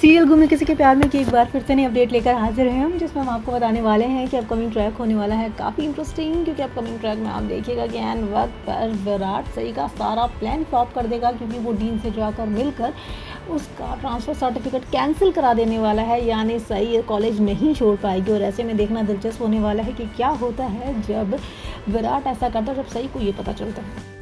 Serial घूमे किसी के प्यार में कि एक बार फिर से नई अपडेट लेकर हाजिर हैं हम, जिसमें हम आपको बताने वाले हैं कि अपकमिंग ट्रैक होने वाला है काफ़ी इंटरेस्टिंग क्योंकि अपकमिंग ट्रैक में आप देखिएगा कि एन वक्त पर विराट सही का सारा प्लान फ्लॉप कर देगा, क्योंकि वो डीन से जाकर मिलकर उसका ट्रांसफ़र सर्टिफिकेट कैंसिल करा देने वाला है, यानी सही कॉलेज नहीं छोड़ पाएगी। और ऐसे में देखना दिलचस्प होने वाला है कि क्या होता है जब विराट ऐसा करता है, जब सही को ये पता चलता है।